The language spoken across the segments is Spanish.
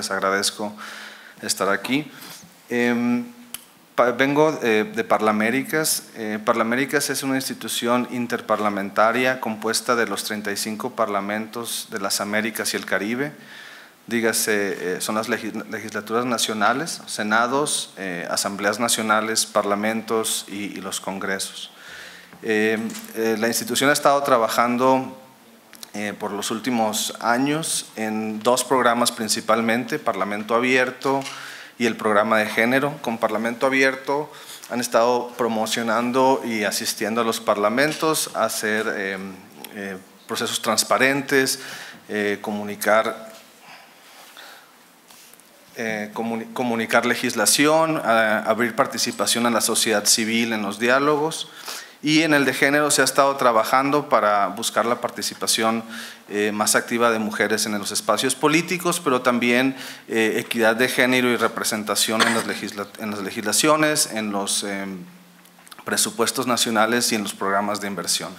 Les agradezco estar aquí. Em, vengo eh, de Parlaméricas. Eh, Parlaméricas es una institución interparlamentaria compuesta de los 35 parlamentos de las Américas y el Caribe. Dígase, eh, son las legislaturas nacionales, senados, asambleas nacionales, parlamentos y los congresos. la institución ha estado trabajando por los últimos años en dos programas principalmente, Parlamento Abierto, y el programa de género. Con Parlamento Abierto han estado promocionando y asistiendo a los parlamentos a hacer eh, eh, procesos transparentes, eh, comunicar, comunicar legislación, abrir participación a la sociedad civil en los diálogos y en el de género se ha estado trabajando para buscar la participación eh, más activa de mujeres en los espacios políticos, pero también eh, equidad de género y representación en las, legislaciones, en los em, presupuestos nacionales y en los programas de inversión.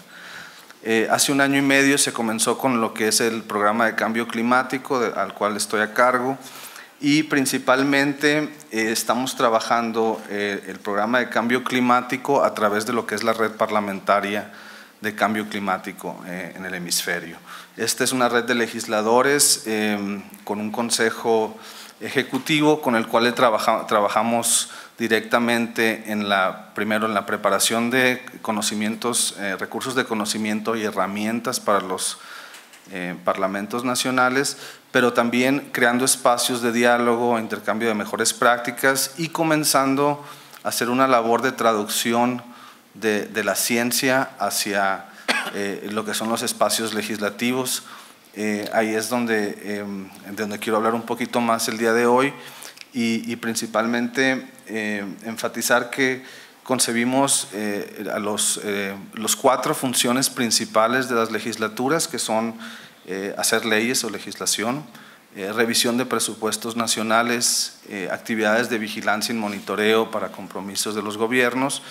Eh, hace un año y medio se comenzó con lo que es el programa de cambio climático, al cual estoy a cargo, y principalmente eh, estamos trabajando eh, el programa de cambio climático a través de lo que es la red parlamentaria de cambio climático eh, en el hemisferio. Esta es una red de legisladores con un consejo ejecutivo con el cual trabajamos directamente en la, primero en la preparación de conocimientos, recursos de conocimiento y herramientas para los parlamentos nacionales, pero también creando espacios de diálogo, intercambio de mejores prácticas y comenzando a hacer una labor de traducción de, la ciencia hacia eh, lo que son los espacios legislativos. Eh, ahí es donde, em, donde quiero hablar un poquito más el día de hoy y, principalmente eh, enfatizar que concebimos a los, los cuatro funciones principales de las legislaturas, que son eh, hacer leyes o legislación, eh, revisión de presupuestos nacionales, eh, actividades de vigilancia y monitoreo para compromisos de los gobiernos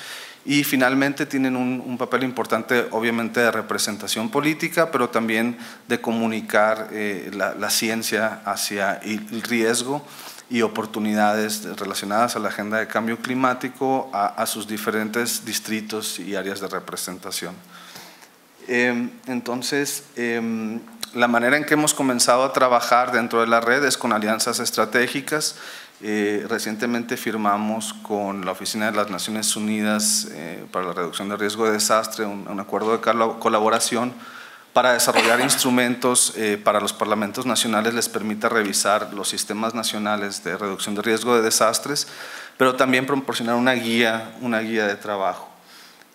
y finalmente tienen un, papel importante obviamente de representación política, pero también de comunicar la, ciencia hacia el riesgo y oportunidades relacionadas a la agenda de cambio climático a sus diferentes distritos y áreas de representación. Em, entonces, em, la manera en que hemos comenzado a trabajar dentro de la red es con alianzas estratégicas. Eh, recientemente firmamos con la Oficina de las Naciones Unidas eh, para la Reducción de Riesgo de Desastre un, acuerdo de colaboración para desarrollar instrumentos eh, para los parlamentos nacionales les permita revisar los sistemas nacionales de reducción de riesgo de desastres, pero también proporcionar una guía, una guía de trabajo.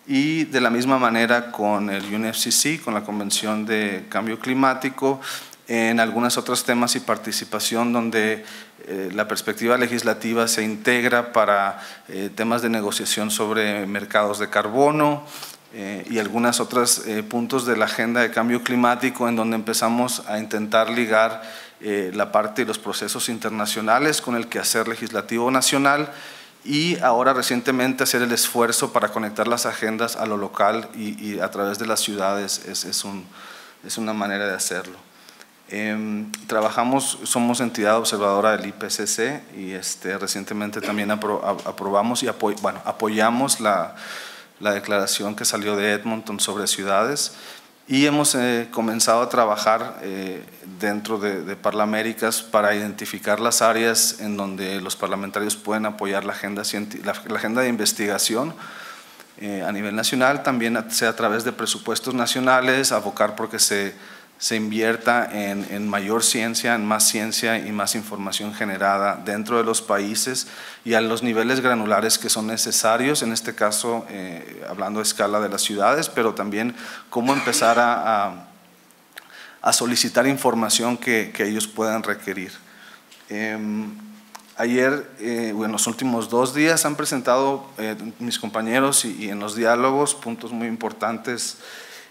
Y de la misma manera con el UNFCC, con la Convención de Cambio Climático, en algunos otros temas y participación donde eh, la perspectiva legislativa se integra para eh, temas de negociación sobre mercados de carbono eh, y algunos otros puntos de la agenda de cambio climático en donde empezamos a intentar ligar la parte de los procesos internacionales con el quehacer legislativo nacional y ahora recientemente hacer el esfuerzo para conectar las agendas a lo local y, a través de las ciudades es, es, un, es una manera de hacerlo. Em, trabajamos, somos entidad observadora del IPCC y este, recientemente también aprobamos y bueno, apoyamos la, la declaración que salió de Edmonton sobre ciudades. Y hemos eh, comenzado a trabajar eh, dentro de, de Parlaméricas para identificar las áreas en donde los parlamentarios pueden apoyar la agenda, la, agenda de investigación eh, a nivel nacional, también sea a través de presupuestos nacionales, abocar porque se se invierta en, mayor ciencia, en más ciencia y más información generada dentro de los países y a los niveles granulares que son necesarios, en este caso eh, hablando a escala de las ciudades, pero también cómo empezar a, a, solicitar información que, que, ellos puedan requerir. Em, ayer, eh, en los últimos dos días, han presentado eh, mis compañeros y en los diálogos puntos muy importantes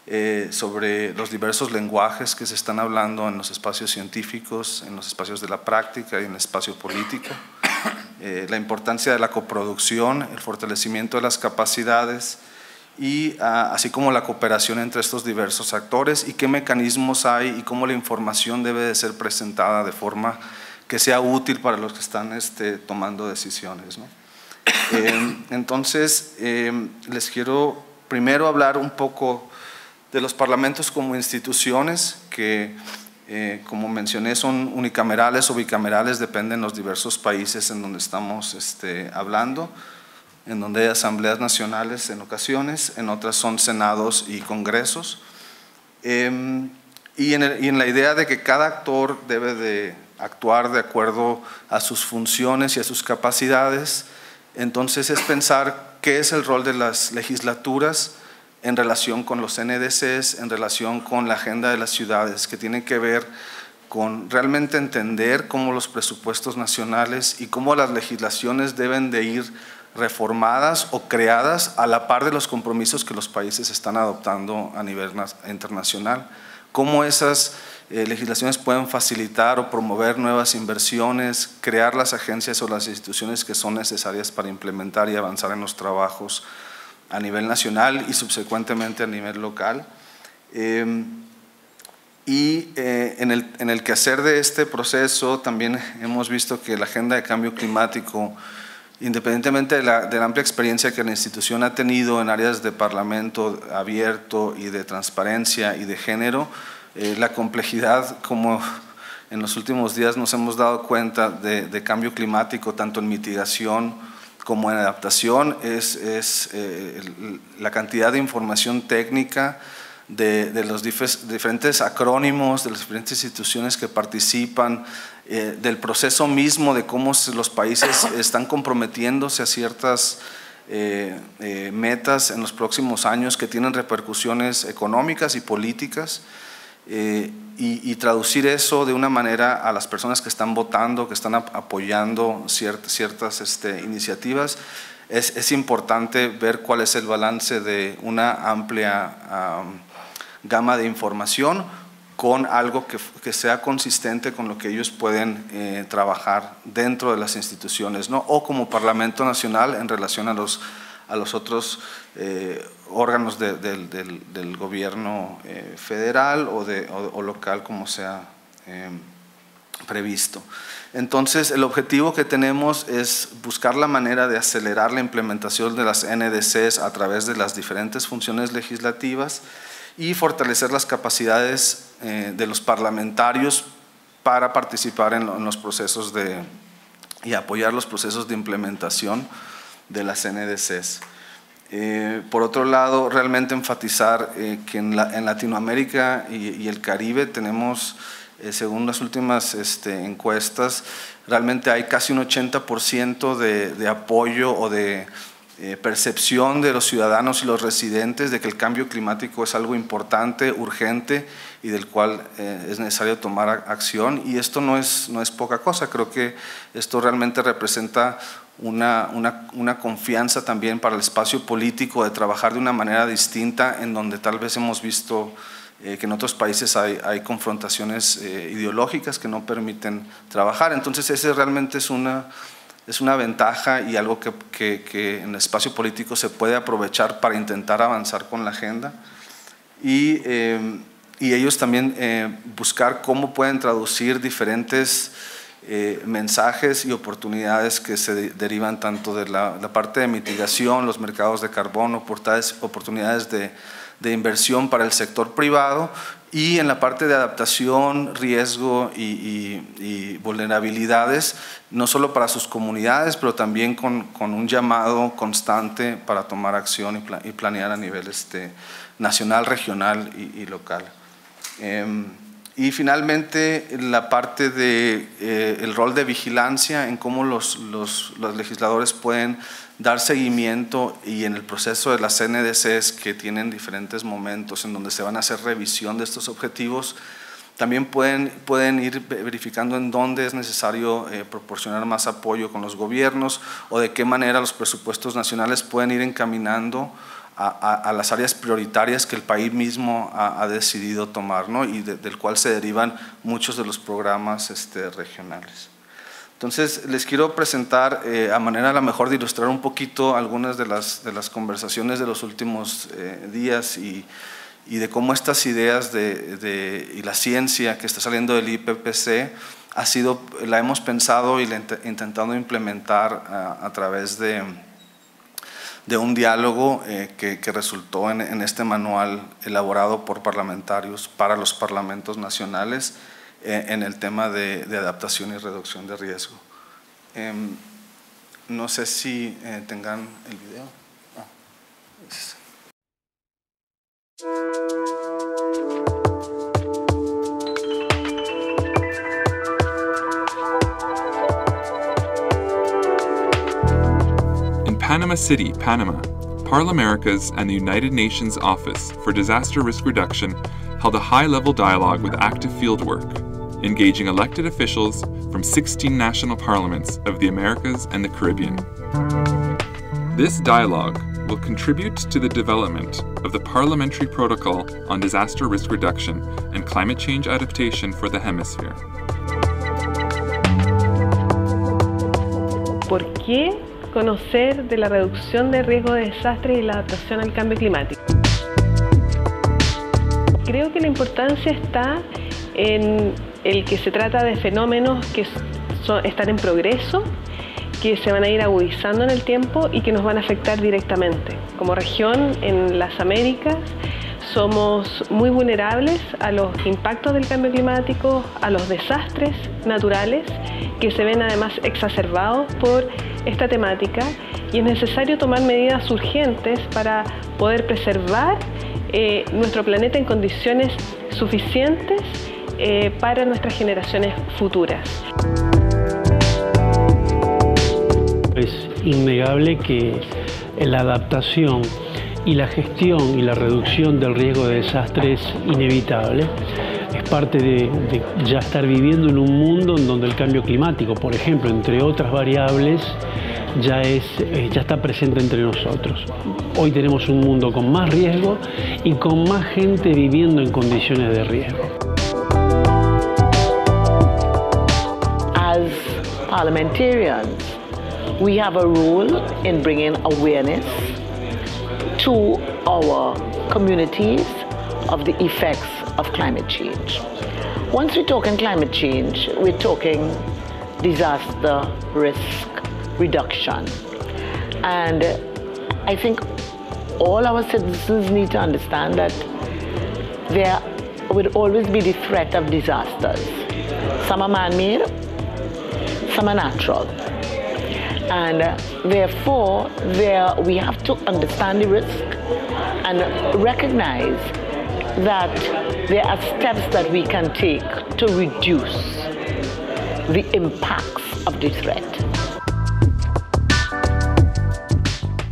eh, sobre los diversos lenguajes que se están hablando en los espacios científicos, en los espacios de la práctica y en el espacio político, eh, la importancia de la coproducción, el fortalecimiento de las capacidades y ah, así como la cooperación entre estos diversos actores y qué mecanismos hay y cómo la información debe de ser presentada de forma que sea útil para los que están este, tomando decisiones. Eh, entonces, les quiero primero hablar un poco de los parlamentos como instituciones que, eh, como mencioné, son unicamerales o bicamerales, dependen de los diversos países en donde estamos este, hablando, en donde hay asambleas nacionales en ocasiones, en otras son senados y congresos. Em, y, en y en la idea de que cada actor debe de actuar de acuerdo a sus funciones y a sus capacidades, entonces es pensar qué es el rol de las legislaturas, en relación con los NDCs, en relación con la agenda de las ciudades, que tiene que ver con realmente entender cómo los presupuestos nacionales y cómo las legislaciones deben de ir reformadas o creadas a la par de los compromisos que los países están adoptando a nivel internacional. Cómo esas eh, legislaciones pueden facilitar o promover nuevas inversiones, crear las agencias o las instituciones que son necesarias para implementar y avanzar en los trabajos a nivel nacional y subsecuentemente a nivel local. Em, y eh, en, el, en el quehacer de este proceso también hemos visto que la agenda de cambio climático, independientemente de la, de la, amplia experiencia que la institución ha tenido en áreas de parlamento abierto y de transparencia y de género, eh, la complejidad como en los últimos días nos hemos dado cuenta de, de cambio climático, tanto en mitigación, como en adaptación es, es eh, la cantidad de información técnica de, los diferentes acrónimos, de las diferentes instituciones que participan, eh, del proceso mismo de cómo los países están comprometiéndose a ciertas eh, metas en los próximos años que tienen repercusiones económicas y políticas. Eh, y, traducir eso de una manera a las personas que están votando, que están apoyando ciertas este, iniciativas. Es, es, importante ver cuál es el balance de una amplia gama de información con algo que, que, sea consistente con lo que ellos pueden eh, trabajar dentro de las instituciones, ¿no? o como Parlamento Nacional en relación a los, a los otros eh, órganos del, gobierno eh, federal o, de, local como sea eh, previsto. Entonces, el objetivo que tenemos es buscar la manera de acelerar la implementación de las NDCs a través de las diferentes funciones legislativas y fortalecer las capacidades de los parlamentarios para participar en, en los procesos de, y apoyar los procesos de implementación de las NDCs. Eh, por otro lado, realmente enfatizar eh, que en, Latinoamérica y, el Caribe tenemos, eh, según las últimas este, encuestas, realmente hay casi un 80% de, de, apoyo o de percepción de los ciudadanos y los residentes de que el cambio climático es algo importante, urgente y del cual es necesario tomar acción. Y esto no es, no es poca cosa, creo que esto realmente representa una, una, confianza también para el espacio político de trabajar de una manera distinta en donde tal vez hemos visto eh, que en otros países hay, confrontaciones eh, ideológicas que no permiten trabajar. Entonces ese realmente es una, es una ventaja y algo que, en el espacio político se puede aprovechar para intentar avanzar con la agenda. Y, eh, y ellos también buscar cómo pueden traducir diferentes eh, mensajes y oportunidades que se derivan tanto de la, parte de mitigación, los mercados de carbono, oportunidades de, de, inversión para el sector privado y en la parte de adaptación, riesgo y, vulnerabilidades, no solo para sus comunidades, pero también con, con un llamado constante para tomar acción y, planear a nivel este, nacional, regional y, local. Em, y finalmente, la parte del de, eh, rol de vigilancia en cómo los, los, legisladores pueden dar seguimiento y en el proceso de las NDCs que tienen diferentes momentos en donde se van a hacer revisión de estos objetivos, también pueden, pueden ir verificando en dónde es necesario eh, proporcionar más apoyo con los gobiernos o de qué manera los presupuestos nacionales pueden ir encaminando a, las áreas prioritarias que el país mismo ha, decidido tomar ¿no? y del cual se derivan muchos de los programas este, regionales. Entonces, les quiero presentar eh, a manera a lo mejor de ilustrar un poquito algunas de las, de las conversaciones de los últimos eh, días y, y, de cómo estas ideas de, de, y la ciencia que está saliendo del IPPC ha sido, la hemos pensado y la intentado implementar a través de, de un diálogo eh, que, resultó en, este manual elaborado por parlamentarios para los parlamentos nacionales eh, en el tema de, adaptación y reducción de riesgo. Em, no sé si eh, tengan el video. Ah, Panama City, Panama, Parlaméricas and the United Nations Office for Disaster Risk Reduction held a high level dialogue with active fieldwork, engaging elected officials from 16 national parliaments of the Americas and the Caribbean. This dialogue will contribute to the development of the Parliamentary Protocol on Disaster Risk Reduction and Climate Change Adaptation for the Hemisphere. ¿Por qué conocer de la reducción de riesgo de desastres y la adaptación al cambio climático. Creo que la importancia está en el que se trata de fenómenos que están en progreso, que se van a ir agudizando en el tiempo y que nos van a afectar directamente. Como región en las Américas, somos muy vulnerables a los impactos del cambio climático, a los desastres naturales que se ven además exacerbados por esta temática y es necesario tomar medidas urgentes para poder preservar eh, nuestro planeta en condiciones suficientes eh, para nuestras generaciones futuras. Es innegable que la adaptación y la gestión y la reducción del riesgo de desastre es inevitable. Es parte de, ya estar viviendo en un mundo en donde el cambio climático, por ejemplo, entre otras variables, ya, es, eh, ya está presente entre nosotros. Hoy tenemos un mundo con más riesgo y con más gente viviendo en condiciones de riesgo. As parliamentarians, we have a role in bringing awareness to our communities of the effects of climate change. Once we talk in climate change, we're talking disaster risk reduction. And I think all our citizens need to understand that there will always be the threat of disasters. Some are man-made, some are natural. And therefore, there, we have to understand the risk and recognize that there are steps that we can take to reduce the impacts of the threat.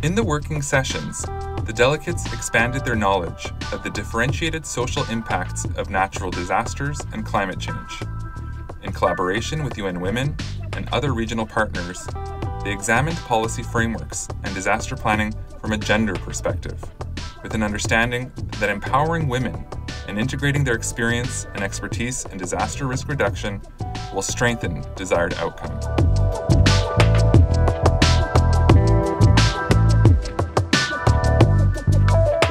In the working sessions, the delegates expanded their knowledge of the differentiated social impacts of natural disasters and climate change. In collaboration with UN Women and other regional partners, they examined policy frameworks and disaster planning from a gender perspective, with an understanding that empowering women and integrating their experience and expertise in disaster risk reduction will strengthen desired outcomes.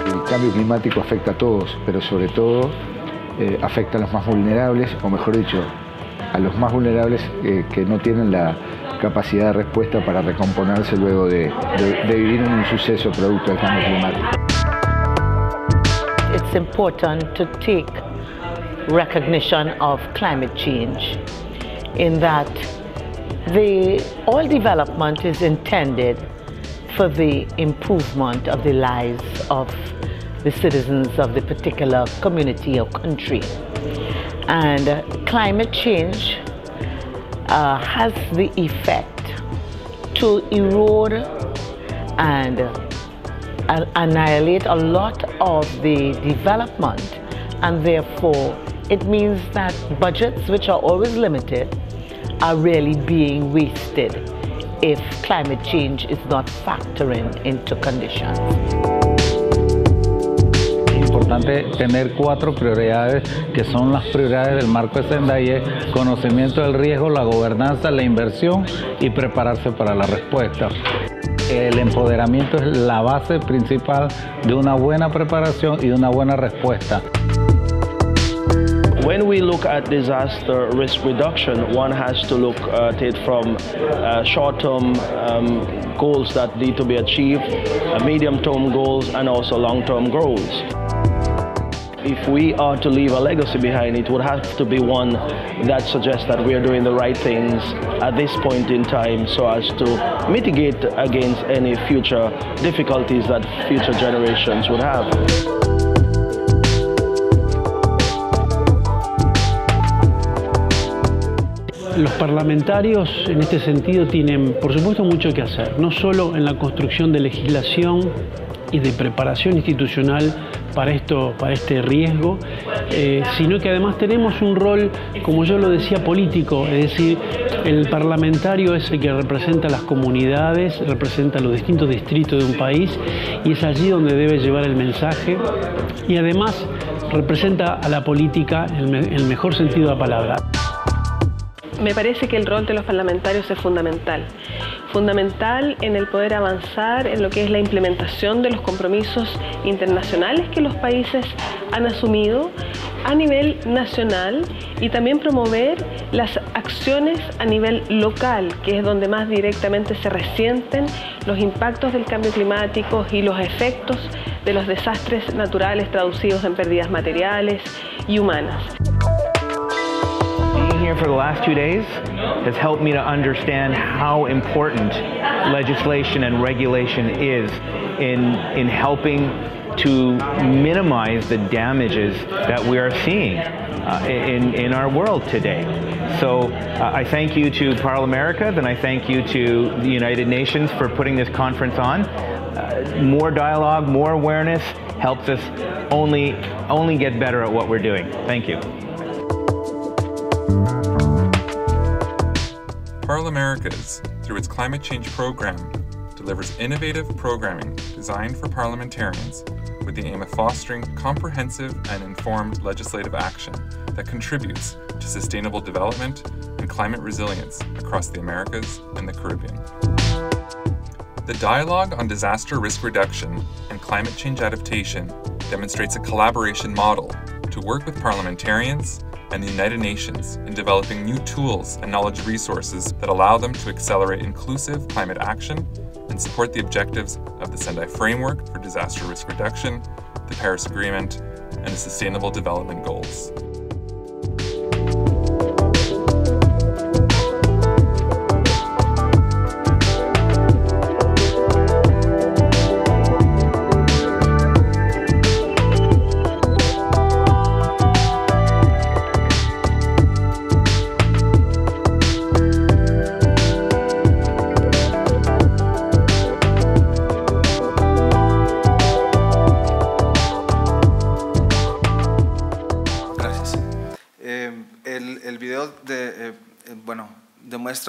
El cambio climático afecta a todos, pero sobre todo eh, afecta a los más vulnerables, o mejor dicho, a los más vulnerables eh, que no tienen la capacidad de respuesta para recomponerse luego de, de, de vivir un suceso producto del cambio climático. It's important to take recognition of climate change in that the all development is intended for the improvement of the lives of the citizens of the particular community or country. And uh, climate change uh, has the effect to erode and uh, annihilate a lot of the development and therefore it means that budgets which are always limited are really being wasted if climate change is not factoring into conditions. Importante tener cuatro prioridades que son las prioridades del marco de Senda y es conocimiento del riesgo, la gobernanza, la inversión y prepararse para la respuesta. El empoderamiento es la base principal de una buena preparación y de una buena respuesta. When we look at disaster risk reduction, one has to look at it from uh, short-term um, goals that need to be achieved, uh, medium-term goals, and also long-term goals. If we are to leave a legacy behind, it would have to be one that suggests that we are doing the right things at this point in time so as to mitigate against any future difficulties that future generations would have. Los parlamentarios en este sentido tienen, por supuesto, mucho que hacer, no solo en la construcción de legislación y de preparación institucional para, esto, para este riesgo, eh, sino que además tenemos un rol, como yo lo decía, político, es decir, el parlamentario es el que representa las comunidades, representa los distintos distritos de un país y es allí donde debe llevar el mensaje y además representa a la política en el mejor sentido de la palabra. Me parece que el rol de los parlamentarios es fundamental. Fundamental en el poder avanzar en lo que es la implementación de los compromisos internacionales que los países han asumido a nivel nacional y también promover las acciones a nivel local, que es donde más directamente se resienten los impactos del cambio climático y los efectos de los desastres naturales traducidos en pérdidas materiales y humanas. Here for the last two days has helped me to understand how important legislation and regulation is in, in helping to minimize the damages that we are seeing uh, in, in our world today. So uh, I thank you to Parliamerica, and I thank you to the United Nations for putting this conference on. Uh, more dialogue, more awareness helps us only, only get better at what we're doing. Thank you. Parlamerica's, through its climate change program, delivers innovative programming designed for parliamentarians with the aim of fostering comprehensive and informed legislative action that contributes to sustainable development and climate resilience across the Americas and the Caribbean. The Dialogue on Disaster Risk Reduction and Climate Change Adaptation demonstrates a collaboration model to work with parliamentarians and the United Nations in developing new tools and knowledge resources that allow them to accelerate inclusive climate action and support the objectives of the Sendai Framework for Disaster Risk Reduction, the Paris Agreement, and the Sustainable Development Goals.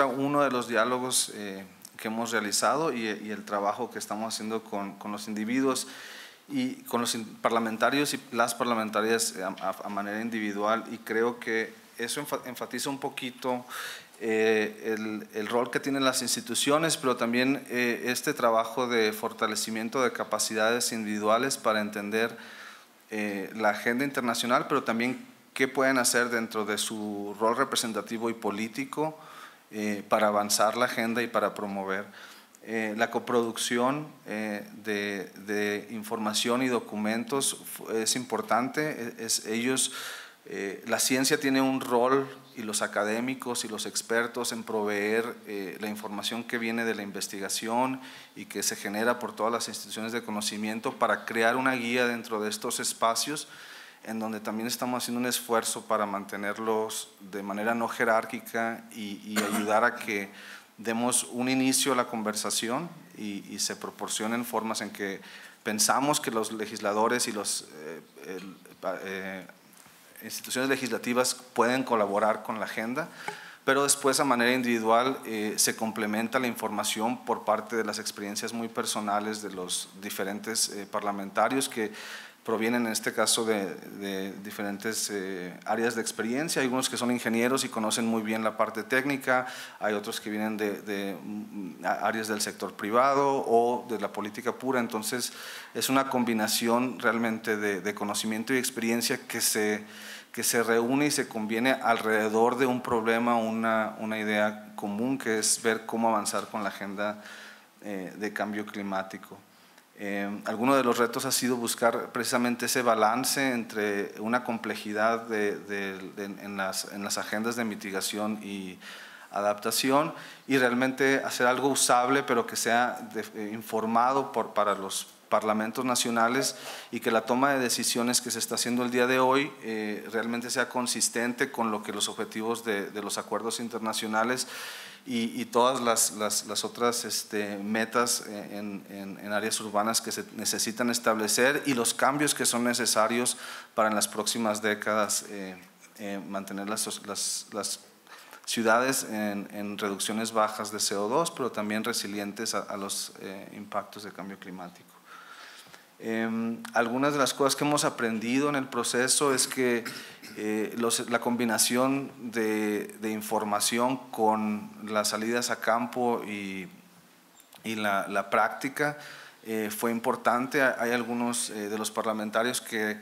Uno de los diálogos eh, que hemos realizado y, el trabajo que estamos haciendo con, los individuos y con los parlamentarios y las parlamentarias eh, a, manera individual. Y creo que eso enfatiza un poquito eh, el, rol que tienen las instituciones, pero también este trabajo de fortalecimiento de capacidades individuales para entender la agenda internacional, pero también qué pueden hacer dentro de su rol representativo y político eh, para avanzar la agenda y para promover eh, la coproducción eh, de, información y documentos es importante. Es, ellos, la ciencia tiene un rol y los académicos y los expertos en proveer la información que viene de la investigación y que se genera por todas las instituciones de conocimiento para crear una guía dentro de estos espacios en donde también estamos haciendo un esfuerzo para mantenerlos de manera no jerárquica y, ayudar a que demos un inicio a la conversación y, se proporcionen formas en que pensamos que los legisladores y las eh, eh, instituciones legislativas pueden colaborar con la agenda, pero después a manera individual eh, se complementa la información por parte de las experiencias muy personales de los diferentes parlamentarios que provienen en este caso de, diferentes eh, áreas de experiencia. Hay algunos que son ingenieros y conocen muy bien la parte técnica, hay otros que vienen de, mm, áreas del sector privado o de la política pura. Entonces es una combinación realmente de, conocimiento y experiencia que se, que se reúne y se conviene alrededor de un problema, una, una idea común que es ver cómo avanzar con la agenda eh, de cambio climático. Eh, alguno de los retos ha sido buscar precisamente ese balance entre una complejidad en, las, agendas de mitigación y adaptación y realmente hacer algo usable pero que sea eh, informado por, para los parlamentos nacionales y que la toma de decisiones que se está haciendo el día de hoy eh, realmente sea consistente con lo que los objetivos de, de los acuerdos internacionales y, todas las, las, otras este, metas en, áreas urbanas que se necesitan establecer y los cambios que son necesarios para en las próximas décadas eh, eh, mantener las, las, ciudades en, en, reducciones bajas de CO2, pero también resilientes a, los eh, impactos de cambio climático. Em, algunas de las cosas que hemos aprendido en el proceso es que eh, la combinación de, información con las salidas a campo y, y la, práctica eh, fue importante. Hay algunos eh, de los parlamentarios que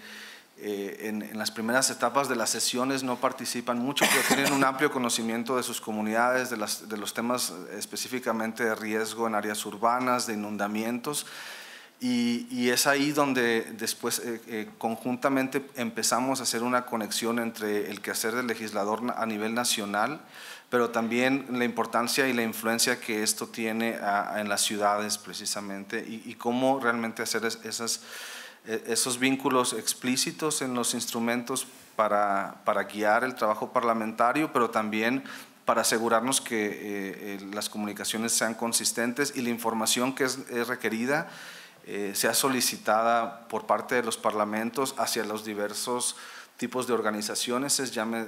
en, en, las primeras etapas de las sesiones no participan mucho, pero tienen un amplio conocimiento de sus comunidades, de, las, de los temas específicamente de riesgo en áreas urbanas, de inundamientos. Y, es ahí donde después eh, eh, conjuntamente empezamos a hacer una conexión entre el quehacer del legislador a nivel nacional, pero también la importancia y la influencia que esto tiene en las ciudades precisamente y, cómo realmente hacer esas, e, esos vínculos explícitos en los instrumentos para, para, guiar el trabajo parlamentario, pero también para asegurarnos que eh, las comunicaciones sean consistentes y la información que es, es requerida eh, sea solicitada por parte de los parlamentos hacia los diversos tipos de organizaciones,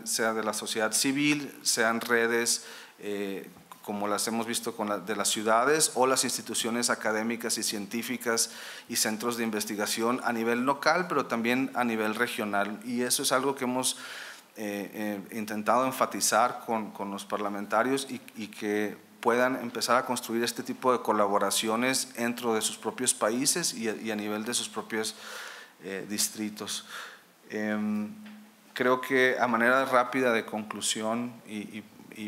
sea de la sociedad civil, sean redes eh, como las hemos visto de las ciudades o las instituciones académicas y científicas y centros de investigación a nivel local, pero también a nivel regional. Y eso es algo que hemos eh, intentado enfatizar con, los parlamentarios y que puedan empezar a construir este tipo de colaboraciones dentro de sus propios países y a, nivel de sus propios eh, distritos. Em, creo que a manera rápida de conclusión y,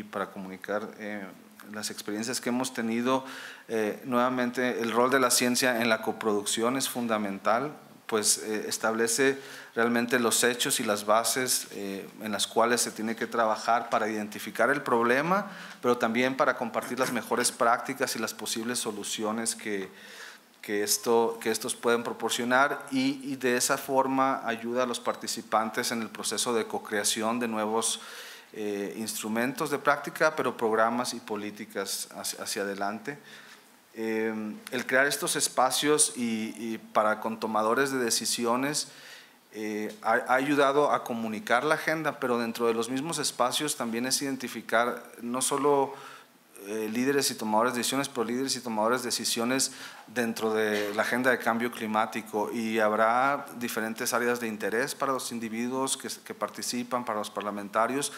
para comunicar eh, las experiencias que hemos tenido, eh, nuevamente el rol de la ciencia en la coproducción es fundamental pues establece realmente los hechos y las bases eh, en las cuales se tiene que trabajar para identificar el problema, pero también para compartir las mejores prácticas y las posibles soluciones que, que, esto, que estos pueden proporcionar y, de esa forma ayuda a los participantes en el proceso de co-creación de nuevos eh, instrumentos de práctica, pero programas y políticas hacia adelante. Em, el crear estos espacios y, para con tomadores de decisiones eh, ha, ayudado a comunicar la agenda, pero dentro de los mismos espacios también es identificar no solo eh, líderes y tomadores de decisiones, pero líderes y tomadores de decisiones dentro de la agenda de cambio climático. Y habrá diferentes áreas de interés para los individuos que, que participan, para los parlamentarios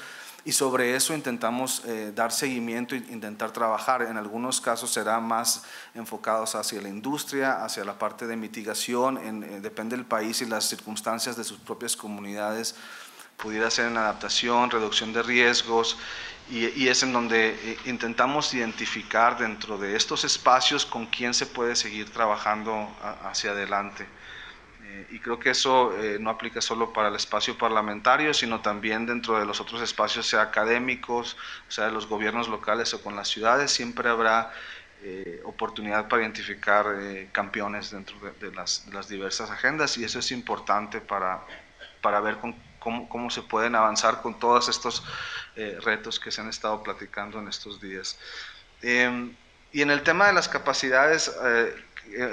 y sobre eso intentamos eh, dar seguimiento e intentar trabajar. En algunos casos será más enfocados hacia la industria, hacia la parte de mitigación, eh, depende del país y las circunstancias de sus propias comunidades. Pudiera ser en adaptación, reducción de riesgos, y, y es en donde eh, intentamos identificar dentro de estos espacios con quién se puede seguir trabajando hacia adelante. Eh, y creo que eso eh, no aplica solo para el espacio parlamentario, sino también dentro de los otros espacios, sea académicos, sea de los gobiernos locales o con las ciudades, siempre habrá eh, oportunidad para identificar campeones dentro de, las, diversas agendas y eso es importante para, para ver cómo, cómo, se pueden avanzar con todos estos retos que se han estado platicando en estos días. Em, y en el tema de las capacidades, eh,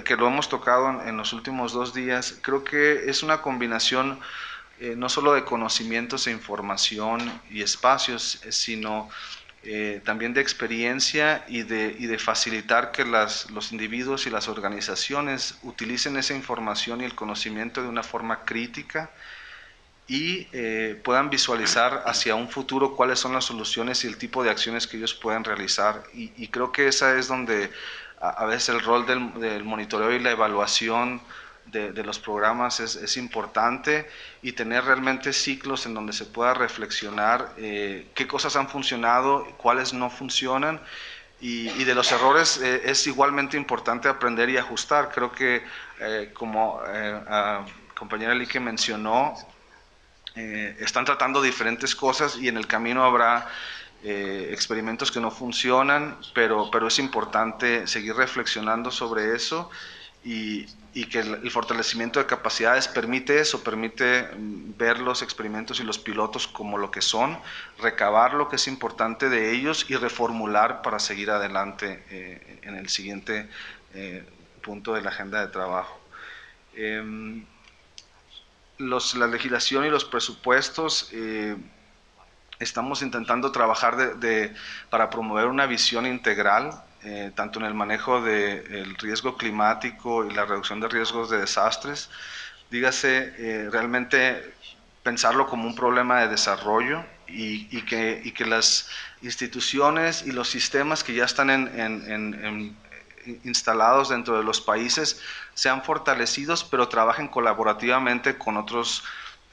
que lo hemos tocado en, los últimos dos días, creo que es una combinación eh, no solo de conocimientos e información y espacios, eh, sino eh, también de experiencia y de, y de facilitar que las, los individuos y las organizaciones utilicen esa información y el conocimiento de una forma crítica y eh, puedan visualizar hacia un futuro cuáles son las soluciones y el tipo de acciones que ellos pueden realizar. Y, creo que esa es donde a, veces el rol del, del, monitoreo y la evaluación de, los programas es, importante y tener realmente ciclos en donde se pueda reflexionar eh, qué cosas han funcionado, cuáles no funcionan. Y, de los errores eh, es igualmente importante aprender y ajustar. Creo que, como compañera Lique mencionó, eh, están tratando diferentes cosas y en el camino habrá eh, experimentos que no funcionan, pero, pero es importante seguir reflexionando sobre eso y, y que el, fortalecimiento de capacidades permite eso, permite mm, ver los experimentos y los pilotos como lo que son, recabar lo que es importante de ellos y reformular para seguir adelante eh, en el siguiente punto de la agenda de trabajo. Em, los, la legislación y los presupuestos, eh, estamos intentando trabajar de, para promover una visión integral, eh, tanto en el manejo del riesgo climático y la reducción de riesgos de desastres. Dígase, eh, realmente pensarlo como un problema de desarrollo y, que, y, que, las instituciones y los sistemas que ya están en, instalados dentro de los países sean fortalecidos, pero trabajen colaborativamente con otros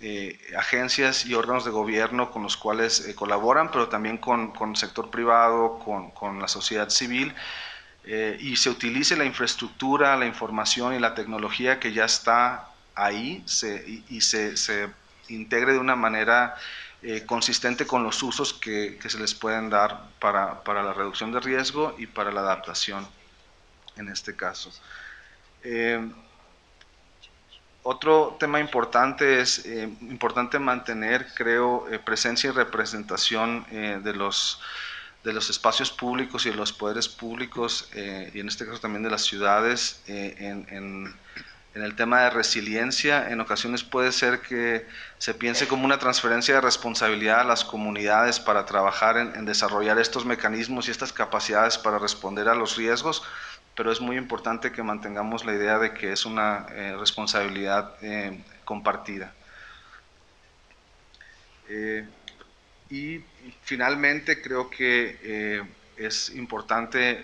eh, agencias y órganos de gobierno con los cuales eh, colaboran, pero también con, con, el sector privado, con, con la sociedad civil, eh, y se utilice la infraestructura, la información y la tecnología que ya está ahí se, y, y se, se, integre de una manera eh, consistente con los usos que, que, se les pueden dar para, para la reducción de riesgo y para la adaptación en este caso. Otro tema importante es eh, importante mantener, creo, eh, presencia y representación eh, de, los, de los espacios públicos y de los poderes públicos, y en este caso también de las ciudades, en, el tema de resiliencia. En ocasiones puede ser que se piense como una transferencia de responsabilidad a las comunidades para trabajar en desarrollar estos mecanismos y estas capacidades para responder a los riesgos pero es muy importante que mantengamos la idea de que es una eh, responsabilidad eh, compartida. Eh, y finalmente creo que es importante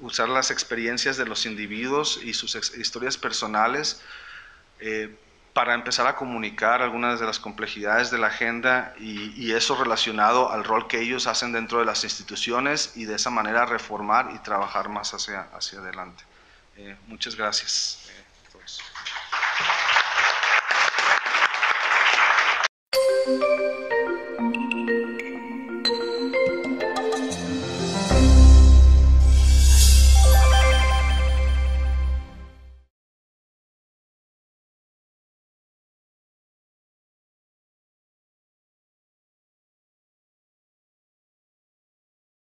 usar las experiencias de los individuos y sus historias personales para empezar a comunicar algunas de las complejidades de la agenda y, y, eso relacionado al rol que ellos hacen dentro de las instituciones y de esa manera reformar y trabajar más hacia, hacia adelante. Eh, muchas gracias. Eh, a.